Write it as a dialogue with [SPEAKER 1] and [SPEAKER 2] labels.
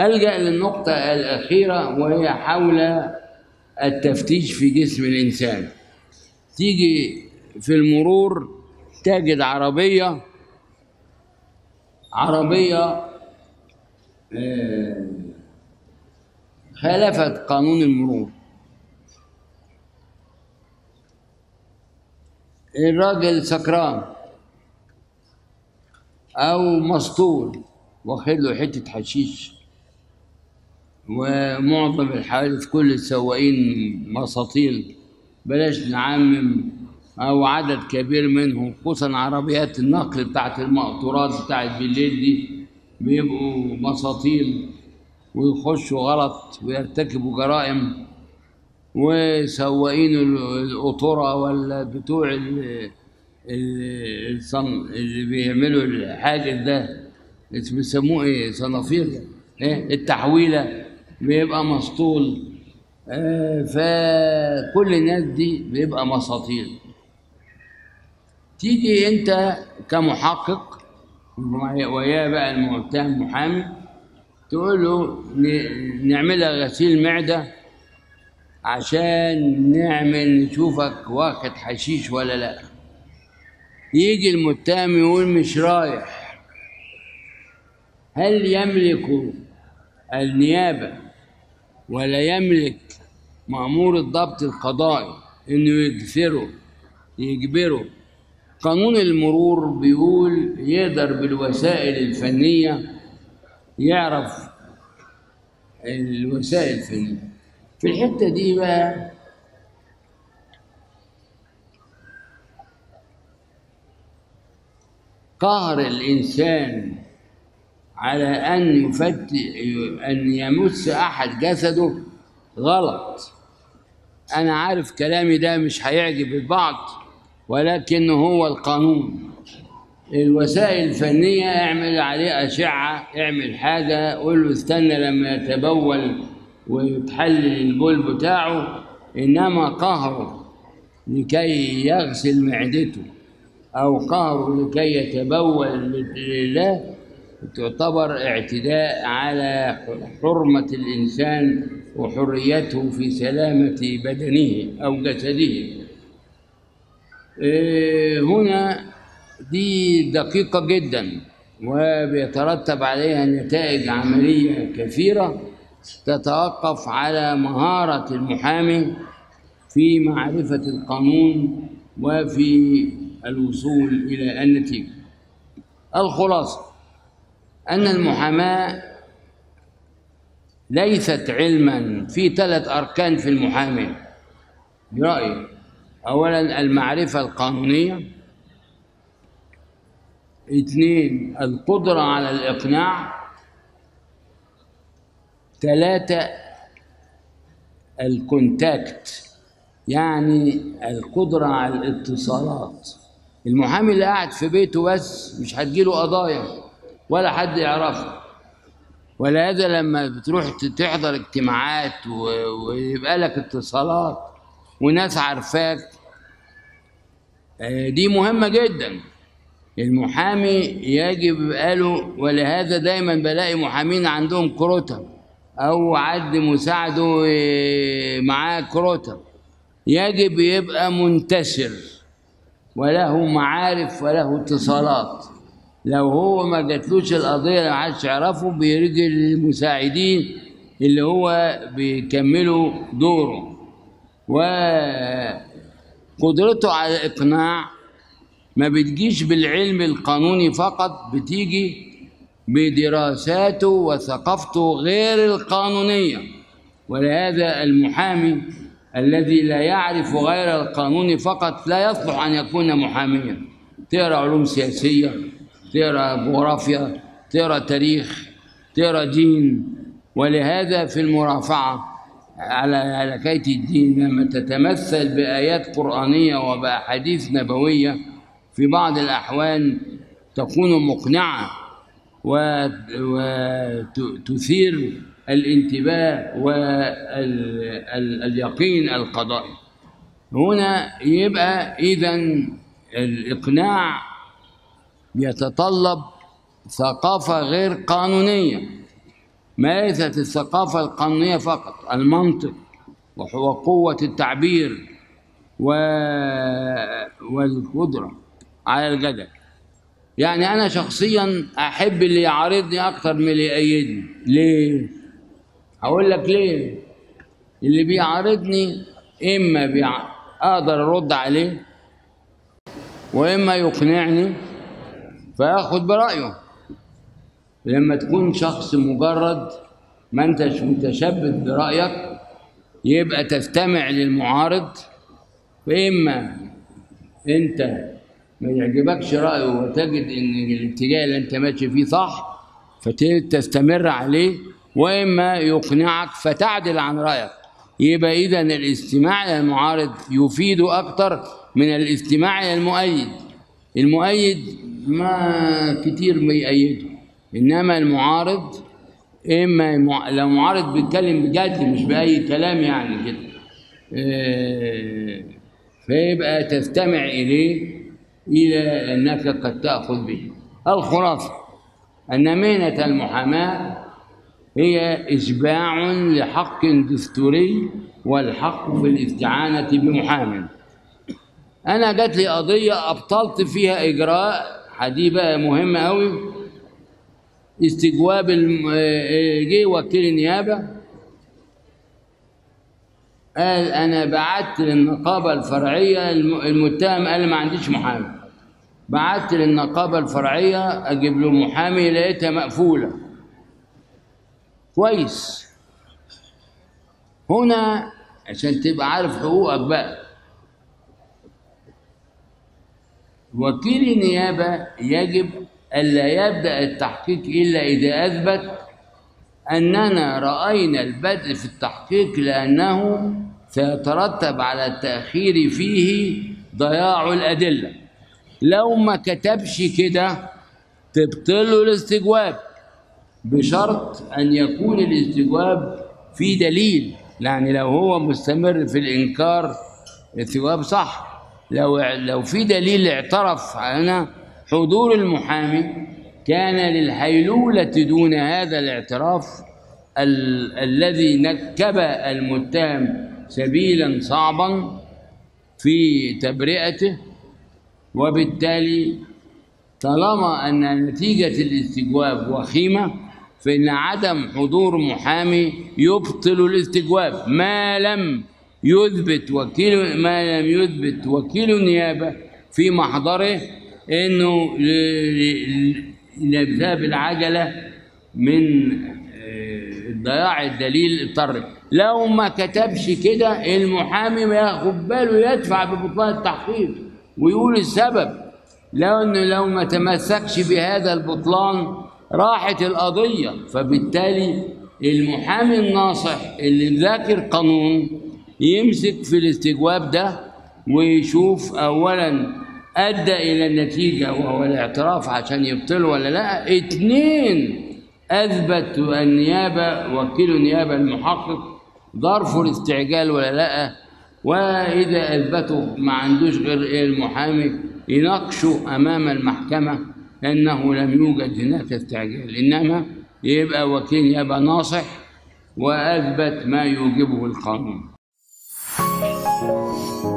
[SPEAKER 1] ألجأ للنقطة الأخيرة وهي حول التفتيش في جسم الإنسان. تيجي في المرور تجد عربية عربية آه، خالفت قانون المرور. الراجل سكران أو مسطول واخد له حتة حشيش. ومعظم الحوادث كل السواقين مساطيل بلاش نعمم أو عدد كبير منهم خصوصا عربيات النقل بتاعت المقطورات بتاعت بالليل دي بيبقوا مساطيل ويخشوا غلط ويرتكبوا جرائم. وسواقين ال- القطورة ولا بتوع ال- ال- الصن اللي بيعملوا الحاجز ده بيسموه إيه؟ صنافير إيه؟ التحويلة. بيبقى مسطول. آه فكل الناس دي بيبقى مساطيل. تيجي انت كمحقق وياه بقى المتهم محامي تقول له نعملها غسيل معدة عشان نعمل نشوفك واخد حشيش ولا لا. يجي المتهم يقول مش رايح. هل يملك النيابة؟ ولا يملك مأمور الضبط القضائي إنه يجثره يجبره. قانون المرور بيقول يقدر بالوسائل الفنية يعرف الوسائل الفنية. في الحتة دي بقى قهر الإنسان على أن يفت أن يمس أحد جسده. غلط. أنا عارف كلامي ده مش هيعجب البعض ولكن هو القانون. الوسائل الفنية اعمل عليه أشعة اعمل حاجة قول له استنى لما يتبول ويتحلل البول بتاعه إنما قهره لكي يغسل معدته أو قهره لكي يتبول لله تعتبر اعتداء على حرمة الإنسان وحريته في سلامة بدنه أو جسده. إيه هنا دي دقيقة جدا وبيترتب عليها نتائج عملية كثيرة تتوقف على مهارة المحامي في معرفة القانون وفي الوصول إلى النتيجة. الخلاصة أن المحاماة ليست علما في ثلاث أركان في المحاماة. برأيي أولا المعرفة القانونية اثنين القدرة على الإقناع ثلاثة الكونتاكت يعني القدرة على الاتصالات. المحامي اللي قاعد في بيته بس مش هتجيله قضايا. ولا حد يعرفه. ولهذا لما بتروح تحضر اجتماعات ويبقى لك اتصالات وناس عارفاك. آه، دي مهمة جدا. المحامي يجب قالوا ولهذا دايما بلاقي محامين عندهم كروتة أو عد مساعده معاه كروتة. يجب يبقى منتشر وله معارف وله اتصالات. لو هو ما جاتلوش القضية ما حدش يعرفه بيرجع للمساعدين اللي هو بيكملوا دوره. وقدرته على الإقناع ما بتجيش بالعلم القانوني فقط بتيجي بدراساته وثقافته غير القانونية. ولهذا المحامي الذي لا يعرف غير القانون فقط لا يصلح أن يكون محاميا. تقرأ علوم سياسية تقرا جغرافيا تقرا تاريخ تقرا دين. ولهذا في المرافعة على على كيت الدين لما تتمثل بآيات قرآنية وبأحاديث نبوية في بعض الأحوال تكون مقنعة وتثير الانتباه واليقين القضائي. هنا يبقى اذا الإقناع يتطلب ثقافة غير قانونية مارست الثقافة القانونية فقط المنطق وقوة التعبير و... والقدرة على الجدل يعني أنا شخصيا أحب اللي يعارضني أكتر من اللي يأيدني ليه؟ هقول لك ليه؟ اللي بيعارضني إما بيع... أقدر أرد عليه وإما يقنعني فآخد برأيه. لما تكون شخص مجرد ما انتش متشبث برأيك يبقى تستمع للمعارض. فإما أنت ما يعجبكش رأيه وتجد إن الاتجاه اللي أنت ماشي فيه صح فتستمر عليه. وإما يقنعك فتعدل عن رأيك. يبقى إذا الاستماع للمعارض يفيد أكتر من الاستماع إلى المؤيد. المؤيد ما كتير بيأيده إنما المعارض إما لو معارض بيتكلم بجد مش بأي كلام يعني كده. إيه، فيبقى تستمع إليه إلى أنك قد تأخذ به. الخلاصة أن مهنة المحاماة هي إشباع لحق دستوري والحق في الاستعانة بمحامٍ. أنا جات لي قضية أبطلت فيها إجراء دي بقى مهمه قوي. استجواب الم- آه، جه وكيل النيابة. قال أنا بعت للنقابة الفرعية الم- المتهم قال ما عنديش محامي. بعت للنقابة الفرعية أجيب له محامي لقيتها مقفولة. كويس. هنا عشان تبقى عارف حقوقك بقى. وكيل النيابة يجب ألا يبدأ التحقيق إلا إذا أثبت أننا رأينا البدء في التحقيق لأنه سيترتب على التأخير فيه ضياع الأدلة. لو ما كتبش كده تبطله الاستجواب بشرط أن يكون الاستجواب في دليل يعني لو هو مستمر في الإنكار الاستجواب صح. لو لو في دليل اعترف هنا حضور المحامي كان للحيلولة دون هذا الاعتراف ال- الذي نكب المتهم سبيلا صعبا في تبرئته وبالتالي طالما أن نتيجة الاستجواب وخيمة فإن عدم حضور محامي يبطل الاستجواب. ما لم يثبت وكيل ما لم يثبت وكيل النيابة في محضره إنه ل- ل- لبساب العجلة من آه، ضياع الدليل اضطر لو ما كتبش كده المحامي ما ياخد باله يدفع ببطلان التحقيق ويقول السبب. لو انه لو ما تمسكش بهذا البطلان راحت القضية. فبالتالي المحامي الناصح اللي مذاكر قانون يمسك في الاستجواب ده ويشوف اولا أدى إلى النتيجة وهو الاعتراف عشان يبطله ولا لا. اتنين أثبت النيابة وكيل النيابة المحقق ظرف الاستعجال ولا لا. وإذا اثبتوا ما عندوش غير المحامي يناقشوا أمام المحكمة أنه لم يوجد هناك استعجال. إنما يبقى وكيل نيابة ناصح وأثبت ما يوجبه القانون. え？